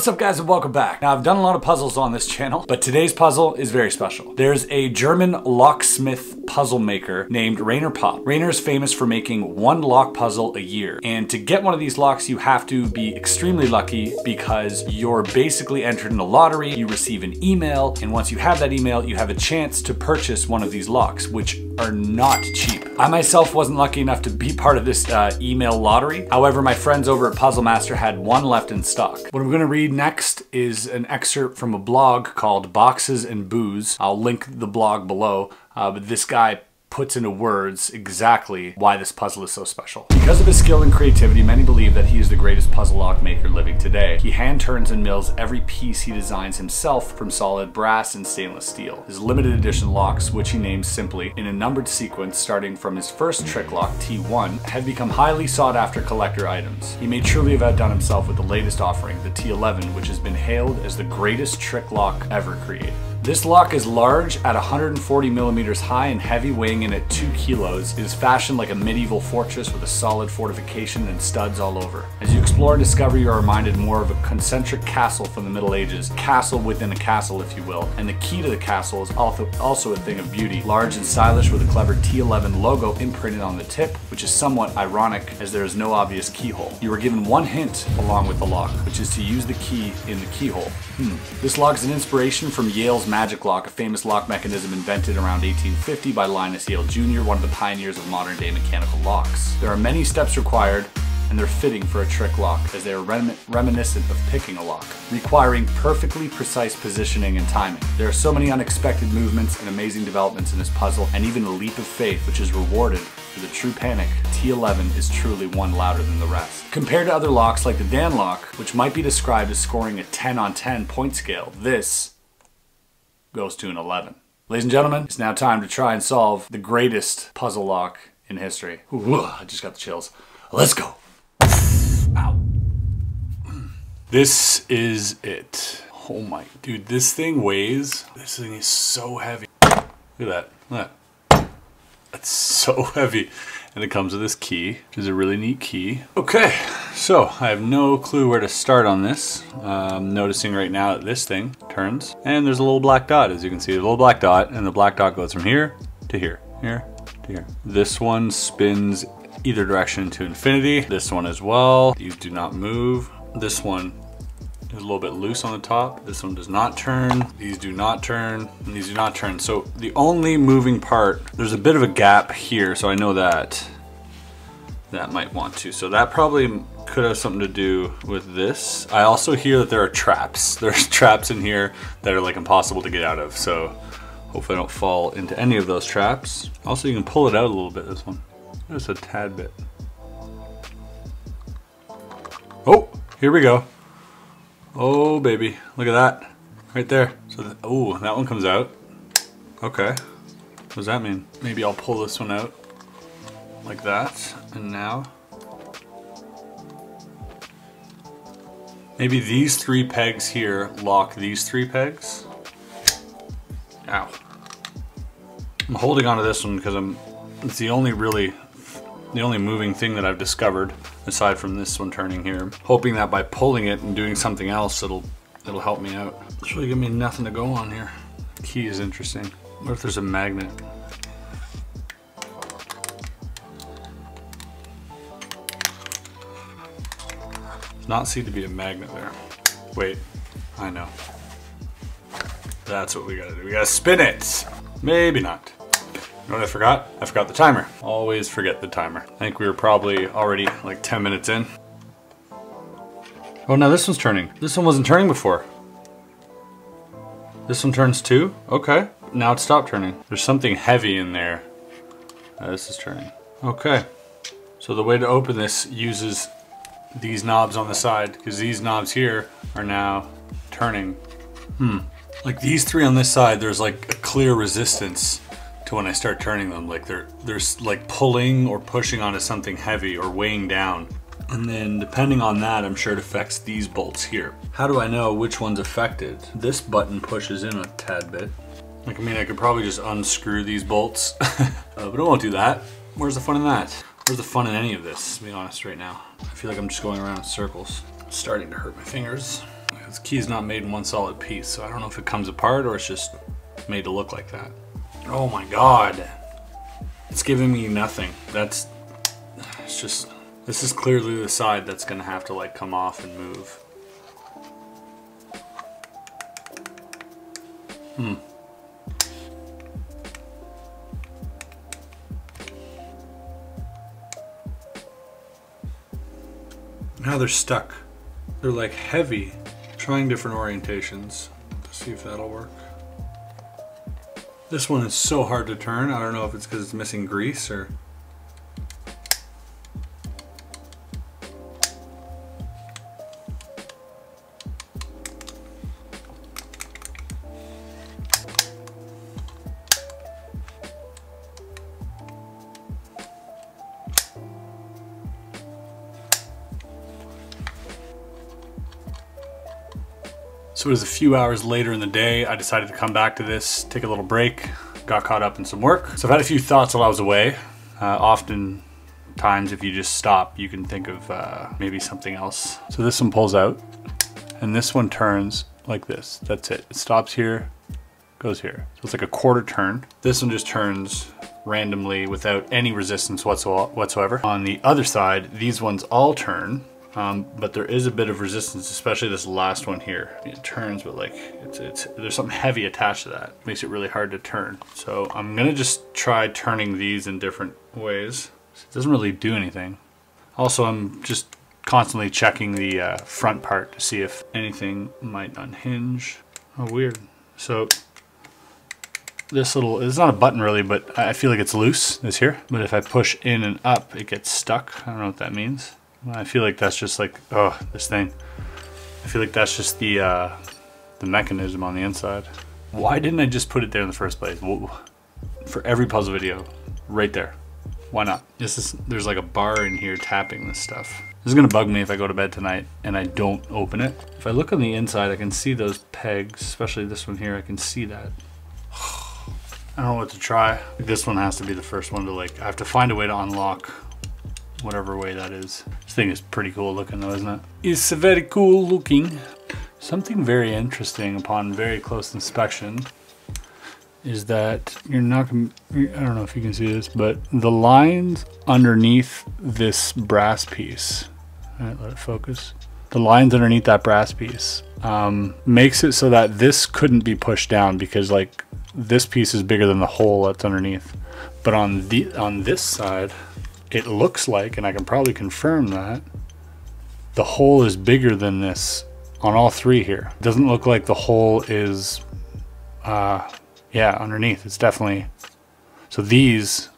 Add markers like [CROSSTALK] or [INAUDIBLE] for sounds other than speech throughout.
What's up guys and welcome back. Now I've done a lot of puzzles on this channel, but today's puzzle is very special. There's a German locksmith puzzle maker named Rainer Popp. Rainer is famous for making one lock puzzle a year. And to get one of these locks, you have to be extremely lucky because you're basically entered in a lottery, you receive an email, and once you have that email, you have a chance to purchase one of these locks, which are not cheap. I myself wasn't lucky enough to be part of this uh, email lottery. However, my friends over at Puzzle Master had one left in stock. What I'm gonna read next is an excerpt from a blog called Boxes and Booze. I'll link the blog below, uh, but this guy puts into words exactly why this puzzle is so special. Because of his skill and creativity, many believe that he is the greatest puzzle lock maker living today. He hand turns and mills every piece he designs himself from solid brass and stainless steel. His limited edition locks, which he names simply in a numbered sequence starting from his first trick lock, T1, have become highly sought after collector items. He may truly have outdone himself with the latest offering, the T11, which has been hailed as the greatest trick lock ever created. This lock is large at 140 millimeters high and heavy, weighing in at 2 kilos. It is fashioned like a medieval fortress with a solid fortification and studs all over. As you explore and discover, you are reminded more of a concentric castle from the Middle Ages, castle within a castle if you will, and the key to the castle is also, also a thing of beauty, large and stylish with a clever T11 logo imprinted on the tip, which is somewhat ironic as there is no obvious keyhole. You are given one hint along with the lock, which is to use the key in the keyhole. Hmm. This lock is an inspiration from Yale's magic lock, a famous lock mechanism invented around 1850 by Linus Yale Jr., one of the pioneers of modern day mechanical locks. There are many steps required and they're fitting for a trick lock as they are rem reminiscent of picking a lock, requiring perfectly precise positioning and timing. There are so many unexpected movements and amazing developments in this puzzle, and even a leap of faith which is rewarded for the true panic. T11 is truly one louder than the rest. Compared to other locks like the Dan lock, which might be described as scoring a 10 on 10 point scale, this goes to an 11. Ladies and gentlemen, it's now time to try and solve the greatest puzzle lock in history. Ooh, I just got the chills. Let's go. Ow. This is it. Oh my, dude, this thing weighs, this thing is so heavy. Look at that, look at that. It's [LAUGHS] so heavy. And it comes with this key, which is a really neat key. Okay, so I have no clue where to start on this. I'm noticing right now that this thing turns and there's a little black dot, as you can see, a little black dot, and the black dot goes from here to here, here to here. This one spins either direction to infinity. This one as well. These do not move. This one is a little bit loose on the top. This one does not turn. These do not turn, and these do not turn. So the only moving part, there's a bit of a gap here, so I know that that might want to. So that probably could have something to do with this. I also hear that there are traps. [LAUGHS] There's traps in here that are like impossible to get out of. So hopefully I don't fall into any of those traps. Also, you can pull it out a little bit, this one. Just a tad bit. Oh, here we go. Oh, baby. Look at that. Right there. So, oh, that one comes out. Okay. What does that mean? Maybe I'll pull this one out like that. And now. Maybe these three pegs here lock these three pegs. Ow. I'm holding onto this one because I'm, it's the only really the only moving thing that I've discovered aside from this one turning here. Hoping that by pulling it and doing something else it'll it'll help me out. It's really giving me nothing to go on here. Key is interesting. What if there's a magnet? Not seem to be a magnet there. Wait, I know. That's what we gotta do. We gotta spin it! Maybe not. Know what I forgot? I forgot the timer. Always forget the timer. I think we were probably already like 10 minutes in. Oh, now this one's turning. This one wasn't turning before. This one turns too? Okay. Now it stopped turning. There's something heavy in there. Uh, this is turning. Okay. So the way to open this uses these knobs on the side because these knobs here are now turning. Hmm. Like these three on this side, there's like a clear resistance to when I start turning them. Like they're, they're like pulling or pushing onto something heavy or weighing down. And then depending on that, I'm sure it affects these bolts here. How do I know which one's affected? This button pushes in a tad bit. Like, I mean, I could probably just unscrew these bolts, [LAUGHS] uh, but I won't do that. Where's the fun in that? Where's the fun in any of this, to be honest right now? I feel like I'm just going around in circles. It's starting to hurt my fingers. This key is not made in one solid piece, so I don't know if it comes apart or it's just made to look like that. Oh my god. It's giving me nothing. That's, it's just, this is clearly the side that's gonna have to like come off and move. Hmm. Now they're stuck. They're like heavy. Trying different orientations to see if that'll work. This one is so hard to turn. I don't know if it's because it's missing grease or So it was a few hours later in the day, I decided to come back to this, take a little break, got caught up in some work. So I've had a few thoughts while I was away. Uh, often times if you just stop, you can think of uh, maybe something else. So this one pulls out and this one turns like this. That's it. It stops here, goes here. So it's like a quarter turn. This one just turns randomly without any resistance whatsoever. On the other side, these ones all turn um, but there is a bit of resistance, especially this last one here. It turns, but like it's, it's there's something heavy attached to that. Makes it really hard to turn. So I'm gonna just try turning these in different ways. It doesn't really do anything. Also, I'm just constantly checking the uh, front part to see if anything might unhinge. Oh, weird. So this little, it's not a button really, but I feel like it's loose, this here. But if I push in and up, it gets stuck. I don't know what that means. I feel like that's just like, oh, this thing. I feel like that's just the, uh, the mechanism on the inside. Why didn't I just put it there in the first place? For every puzzle video, right there. Why not? This is, there's like a bar in here tapping this stuff. This is gonna bug me if I go to bed tonight and I don't open it. If I look on the inside, I can see those pegs, especially this one here, I can see that. [SIGHS] I don't know what to try. This one has to be the first one to like, I have to find a way to unlock whatever way that is. This thing is pretty cool looking though, isn't it? It's very cool looking. Something very interesting upon very close inspection is that you're not gonna, I don't know if you can see this, but the lines underneath this brass piece, right, let it focus. The lines underneath that brass piece um, makes it so that this couldn't be pushed down because like this piece is bigger than the hole that's underneath. But on the on this side, it looks like, and I can probably confirm that, the hole is bigger than this on all three here. It doesn't look like the hole is, uh, yeah, underneath. It's definitely, so these,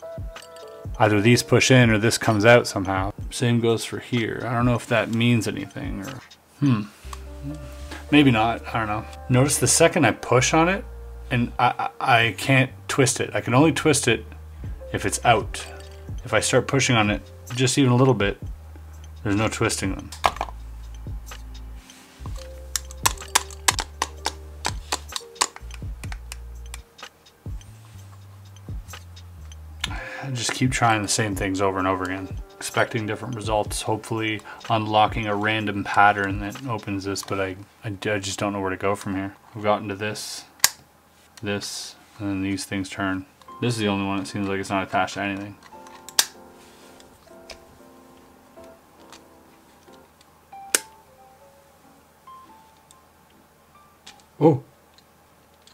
either these push in or this comes out somehow. Same goes for here. I don't know if that means anything or, hmm. Maybe not, I don't know. Notice the second I push on it, and I, I, I can't twist it. I can only twist it if it's out if I start pushing on it just even a little bit, there's no twisting them. I just keep trying the same things over and over again, expecting different results, hopefully unlocking a random pattern that opens this, but I, I, I just don't know where to go from here. We've gotten to this, this, and then these things turn. This is the only one that seems like it's not attached to anything. Oh.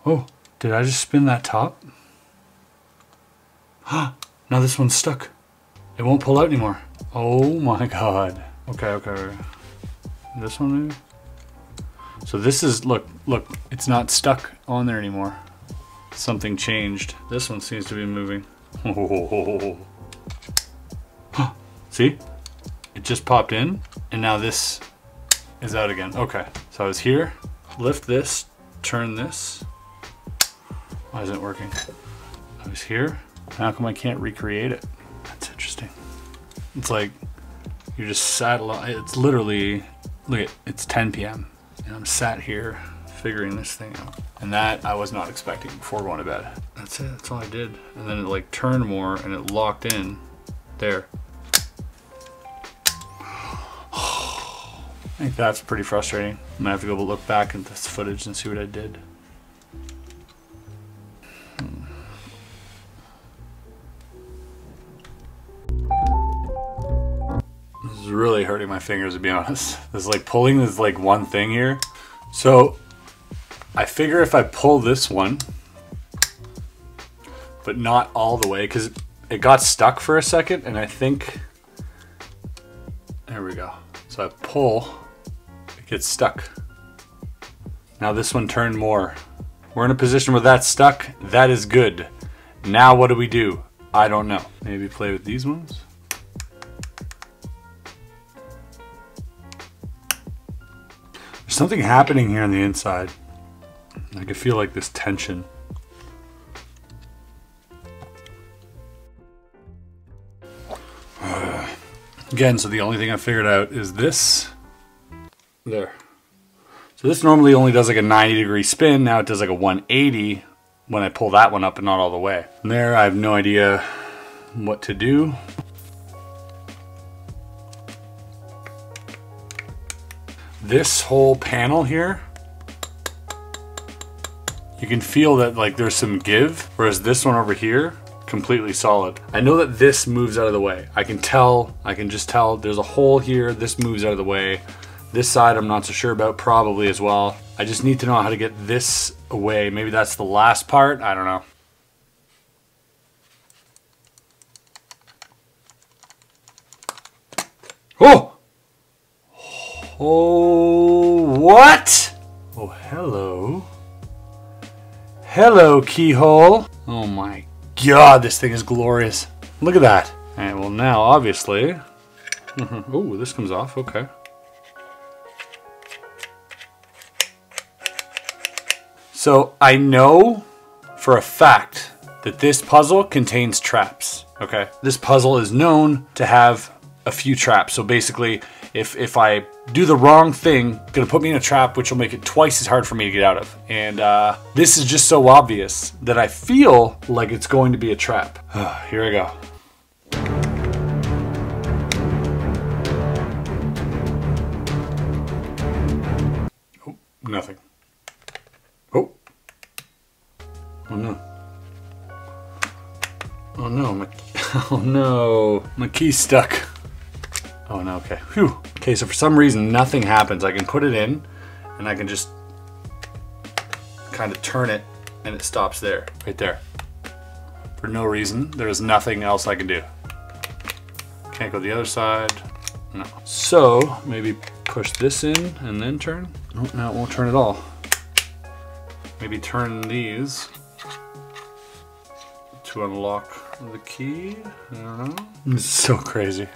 Oh, did I just spin that top? Ah, [GASPS] now this one's stuck. It won't pull out anymore. Oh my god. Okay, okay. This one maybe? So this is, look, look, it's not stuck on there anymore. Something changed. This one seems to be moving. [LAUGHS] Oh. See? It just popped in, and now this is out again. Okay, so I was here, lift this, turn this. Why isn't it working? I was here. How come I can't recreate it? That's interesting. It's like you're just sat alone. It's literally, look at, it's 10 p.m. and I'm sat here figuring this thing out. And that I was not expecting before going to bed. That's it, that's all I did. And then it like turned more and it locked in there. I think that's pretty frustrating. I'm gonna have to go look back at this footage and see what I did. Hmm. This is really hurting my fingers to be [LAUGHS] honest. This is like pulling is like one thing here. So I figure if I pull this one, but not all the way, because it got stuck for a second and I think, there we go. So I pull, gets stuck. Now this one turned more. We're in a position where that's stuck. That is good. Now what do we do? I don't know. Maybe play with these ones. There's something happening here on the inside. I can feel like this tension. [SIGHS] Again, so the only thing I figured out is this. There. So this normally only does like a 90 degree spin. Now it does like a 180 when I pull that one up and not all the way. And there, I have no idea what to do. This whole panel here, you can feel that like there's some give, whereas this one over here, completely solid. I know that this moves out of the way. I can tell, I can just tell there's a hole here, this moves out of the way. This side I'm not so sure about, probably as well. I just need to know how to get this away. Maybe that's the last part, I don't know. Oh! Oh, what? Oh, hello. Hello, keyhole. Oh my god, this thing is glorious. Look at that. All right, well now, obviously... [LAUGHS] oh, this comes off, okay. So I know for a fact that this puzzle contains traps, okay? This puzzle is known to have a few traps. So basically, if, if I do the wrong thing, it's gonna put me in a trap, which will make it twice as hard for me to get out of. And uh, this is just so obvious that I feel like it's going to be a trap. [SIGHS] Here I go. Nothing. Oh. Oh no. Oh no, my, [LAUGHS] oh no, my key's stuck. Oh no, okay. Whew. Okay, so for some reason nothing happens. I can put it in and I can just kind of turn it and it stops there, right there. For no reason, there's nothing else I can do. Can't go the other side, no. So, maybe push this in and then turn. Oh, now it won't turn at all. Maybe turn these to unlock the key. I don't know. This so crazy.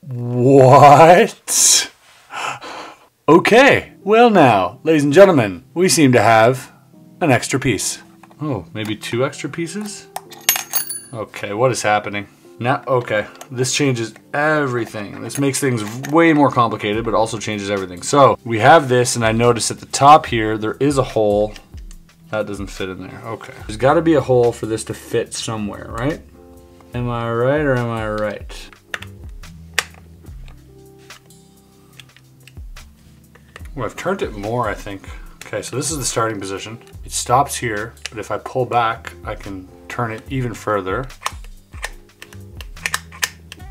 What? Okay, well now, ladies and gentlemen, we seem to have an extra piece. Oh, maybe two extra pieces? Okay, what is happening? Now, okay, this changes everything. This makes things way more complicated, but also changes everything. So, we have this, and I notice at the top here, there is a hole. That doesn't fit in there, okay. There's gotta be a hole for this to fit somewhere, right? Am I right or am I right? Well, I've turned it more, I think. Okay, so this is the starting position. It stops here, but if I pull back, I can turn it even further.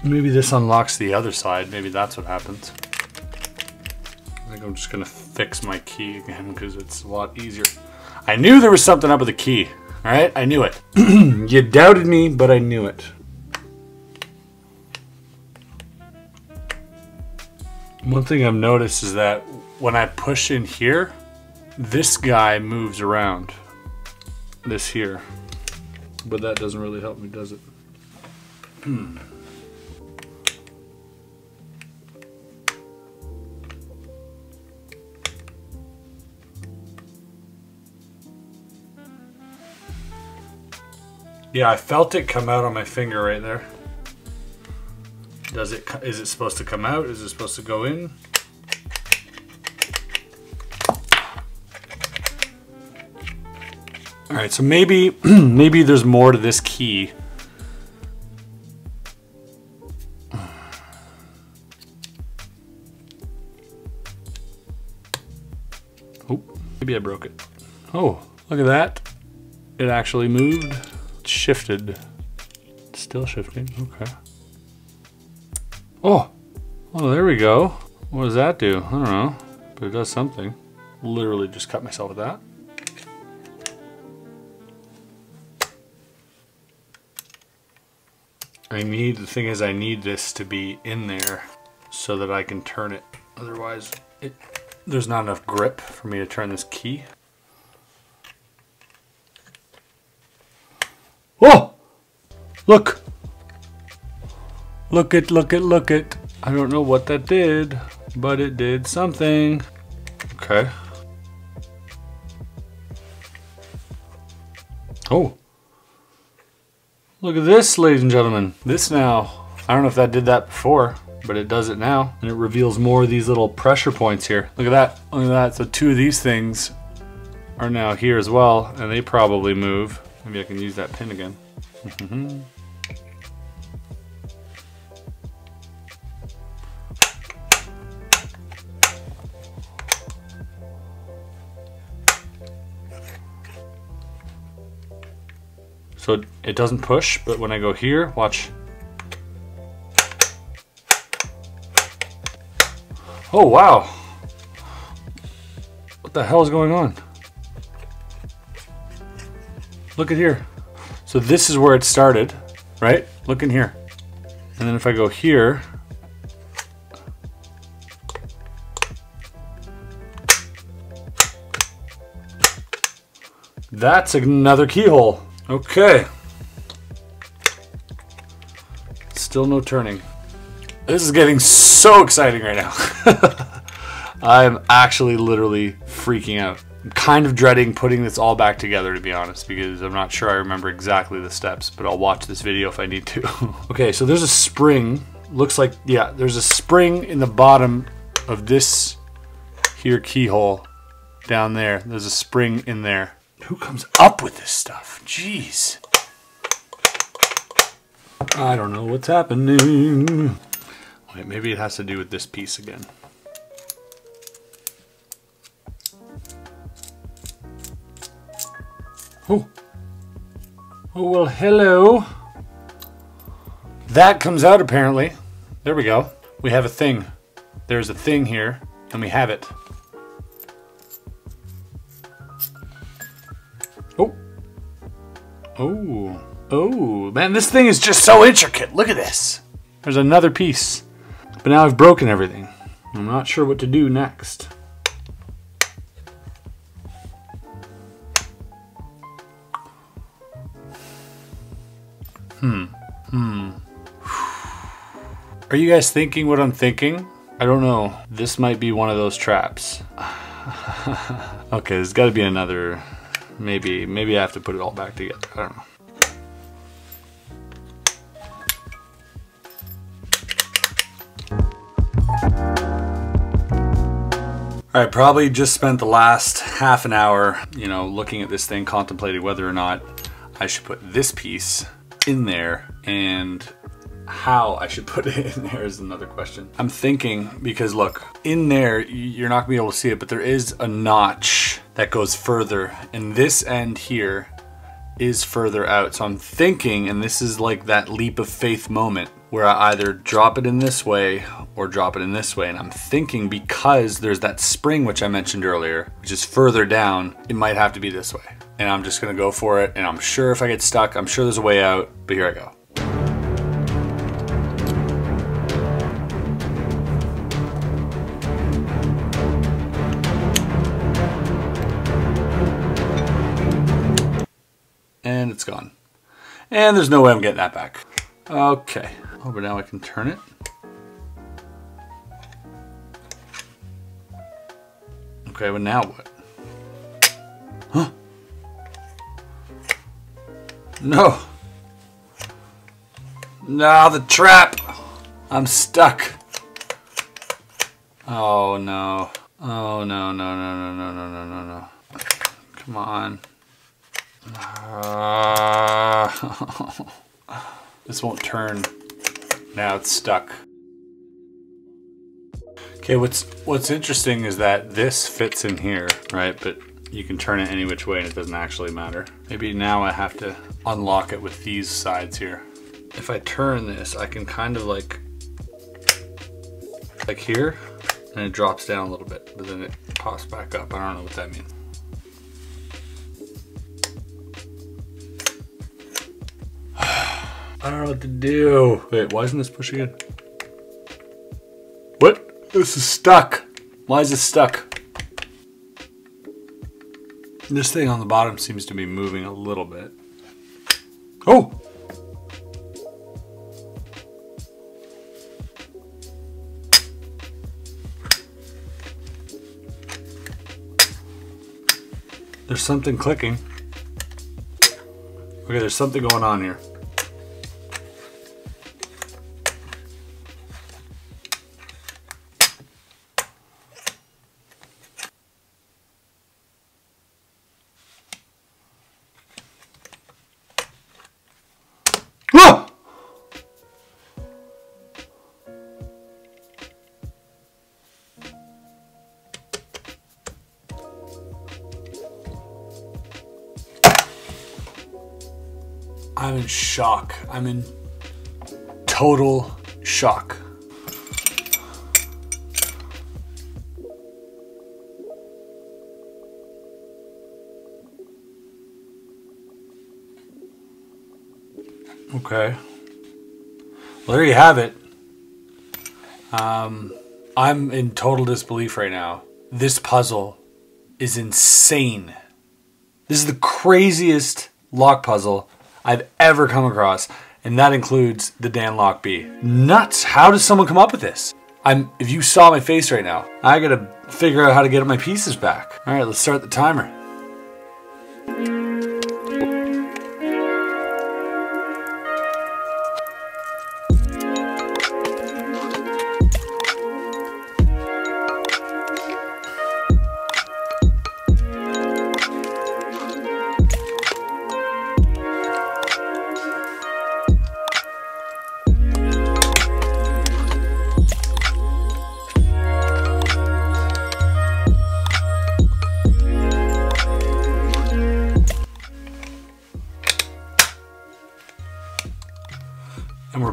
Maybe this unlocks the other side. Maybe that's what happens. I think I'm just gonna fix my key again because it's a lot easier. I knew there was something up with the key. All right, I knew it. [CLEARS THROAT] you doubted me, but I knew it. One thing I've noticed is that when I push in here, this guy moves around. This here. But that doesn't really help me, does it? Hmm. Yeah, I felt it come out on my finger right there. Does it, is it supposed to come out? Is it supposed to go in? All right, so maybe, [CLEARS THROAT] maybe there's more to this key. Oh, maybe I broke it. Oh, look at that. It actually moved shifted. Still shifting, okay. Oh, oh, there we go. What does that do? I don't know, but it does something. Literally just cut myself with that. I need, the thing is I need this to be in there so that I can turn it. Otherwise, it, there's not enough grip for me to turn this key. Oh! Look! Look it, look it, look it. I don't know what that did, but it did something. Okay. Oh. Look at this, ladies and gentlemen. This now, I don't know if that did that before, but it does it now. And it reveals more of these little pressure points here. Look at that, look at that. So two of these things are now here as well, and they probably move. Maybe I can use that pin again. Mm-hmm. So it doesn't push, but when I go here, watch. Oh, wow. What the hell is going on? Look at here. So this is where it started, right? Look in here. And then if I go here, that's another keyhole. Okay. Still no turning. This is getting so exciting right now. [LAUGHS] I'm actually literally freaking out. I'm kind of dreading putting this all back together to be honest because I'm not sure I remember exactly the steps, but I'll watch this video if I need to. [LAUGHS] okay, so there's a spring. Looks like, yeah, there's a spring in the bottom of this here keyhole down there. There's a spring in there. Who comes up with this stuff? Jeez. I don't know what's happening. Wait, maybe it has to do with this piece again. Oh. Oh, well, hello. That comes out apparently. There we go. We have a thing. There's a thing here, and we have it. Oh. Oh, man, this thing is just so intricate. Look at this. There's another piece. But now I've broken everything. I'm not sure what to do next. Hmm. Hmm. Are you guys thinking what I'm thinking? I don't know. This might be one of those traps. [LAUGHS] okay, there's got to be another. Maybe, maybe I have to put it all back together. I don't know. I probably just spent the last half an hour, you know, looking at this thing, contemplating whether or not I should put this piece in there and how I should [LAUGHS] put it in there is another question. I'm thinking because look, in there, you're not gonna be able to see it, but there is a notch that goes further and this end here is further out. So I'm thinking, and this is like that leap of faith moment where I either drop it in this way or drop it in this way. And I'm thinking because there's that spring, which I mentioned earlier, which is further down, it might have to be this way. And I'm just gonna go for it. And I'm sure if I get stuck, I'm sure there's a way out, but here I go. Gone. And there's no way I'm getting that back. Okay. Oh, but now I can turn it. Okay, but now what? Huh? No. No, the trap. I'm stuck. Oh no. Oh no, no, no, no, no, no, no, no, no. Come on. [LAUGHS] This won't turn. Now it's stuck. Okay, what's what's interesting is that this fits in here, right? But you can turn it any which way and it doesn't actually matter. Maybe now I have to unlock it with these sides here. If I turn this, I can kind of like, like here, and it drops down a little bit, but then it pops back up. I don't know what that means. I don't know what to do. Wait, why isn't this pushing in? What? This is stuck. Why is it stuck? This thing on the bottom seems to be moving a little bit. Oh! There's something clicking. Okay, there's something going on here. I'm in shock. I'm in total shock. Okay. Well, there you have it. Um, I'm in total disbelief right now. This puzzle is insane. This is the craziest lock puzzle I've ever come across, and that includes the Dan B. Nuts! How does someone come up with this? I'm. If you saw my face right now, I gotta figure out how to get my pieces back. All right, let's start the timer.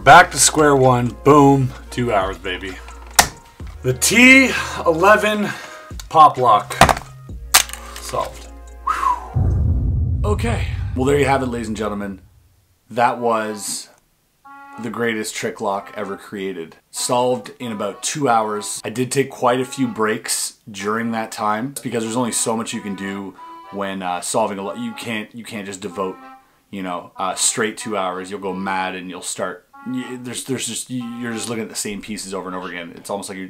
Back to square one. Boom. Two hours, baby. The T11 Popplock solved. Okay. Well, there you have it, ladies and gentlemen. That was the greatest trick lock ever created. Solved in about two hours. I did take quite a few breaks during that time because there's only so much you can do when uh, solving a lot. You can't you can't just devote you know uh, straight two hours. You'll go mad and you'll start there's there's just you're just looking at the same pieces over and over again. It's almost like you're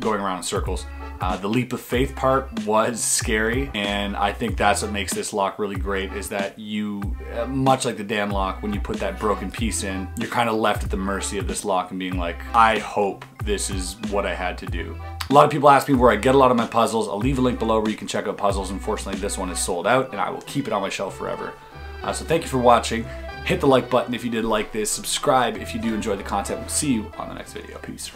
going around in circles. Uh, the leap of faith part was scary, and I think that's what makes this lock really great. Is that you, uh, much like the Danlock, when you put that broken piece in, you're kind of left at the mercy of this lock and being like, I hope this is what I had to do. A lot of people ask me where I get a lot of my puzzles. I'll leave a link below where you can check out puzzles. Unfortunately, this one is sold out, and I will keep it on my shelf forever. Uh, so thank you for watching. Hit the like button if you did like this. Subscribe if you do enjoy the content. We'll see you on the next video. Peace.